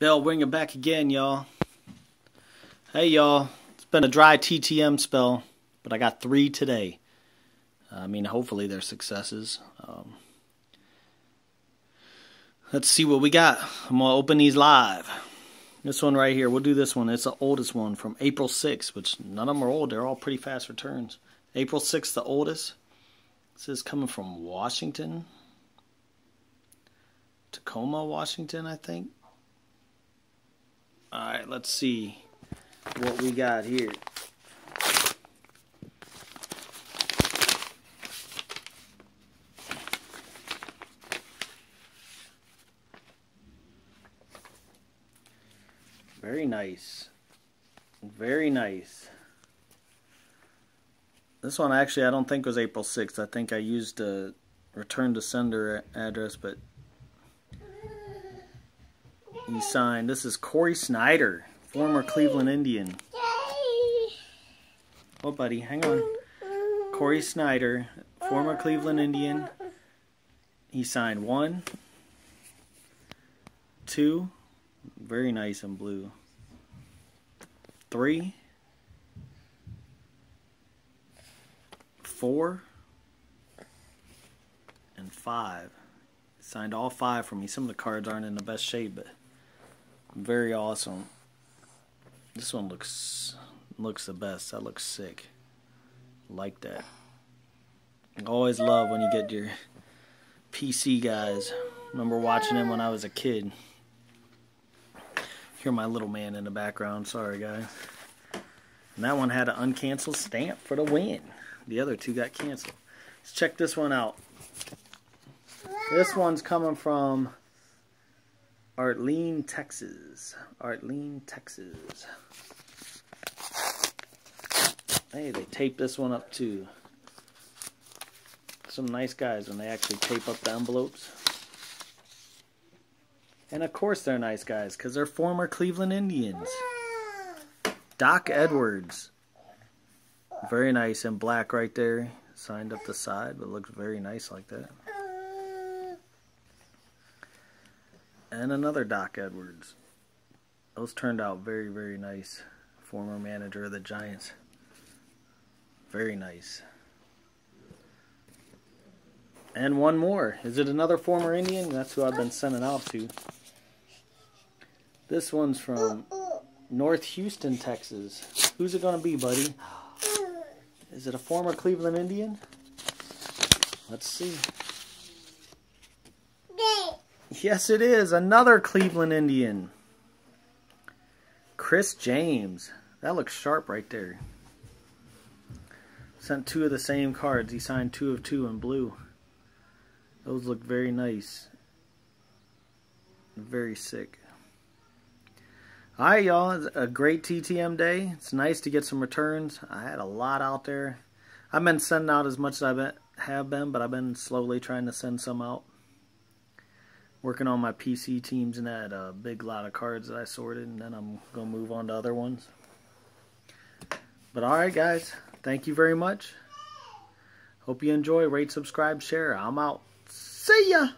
Bell, bring it back again, y'all. Hey, y'all. It's been a dry TTM spell, but I got three today. I mean, hopefully they're successes. Um, let's see what we got. I'm going to open these live. This one right here, we'll do this one. It's the oldest one from April 6th, which none of them are old. They're all pretty fast returns. April 6th, the oldest. This is coming from Washington. Tacoma, Washington, I think. Let's see what we got here. Very nice. Very nice. This one actually I don't think was April 6th. I think I used a return to sender address, but he signed. This is Cory Snyder, former Cleveland Indian. Oh, buddy, hang on. Cory Snyder, former Cleveland Indian. He signed one, two, very nice and blue, three, four, and five. Signed all five for me. Some of the cards aren't in the best shape, but very awesome. This one looks looks the best. That looks sick. Like that. Always love when you get your PC guys. Remember watching them when I was a kid. Hear my little man in the background. Sorry, guys. And that one had an uncanceled stamp for the win. The other two got canceled. Let's check this one out. This one's coming from Artline, Texas. Artline, Texas. Hey, they taped this one up too. Some nice guys when they actually tape up the envelopes. And of course they're nice guys because they're former Cleveland Indians. Doc Edwards. Very nice in black right there. Signed up the side, but looks very nice like that. And another Doc Edwards. Those turned out very, very nice. Former manager of the Giants. Very nice. And one more. Is it another former Indian? That's who I've been sending out to. This one's from North Houston, Texas. Who's it going to be, buddy? Is it a former Cleveland Indian? Let's see. Yes, it is. Another Cleveland Indian. Chris James. That looks sharp right there. Sent two of the same cards. He signed two of two in blue. Those look very nice. Very sick. Alright, y'all. A great TTM day. It's nice to get some returns. I had a lot out there. I've been sending out as much as I have been, but I've been slowly trying to send some out working on my PC teams and that a big lot of cards that I sorted, and then I'm going to move on to other ones. But alright, guys. Thank you very much. Hope you enjoy. Rate, subscribe, share. I'm out. See ya!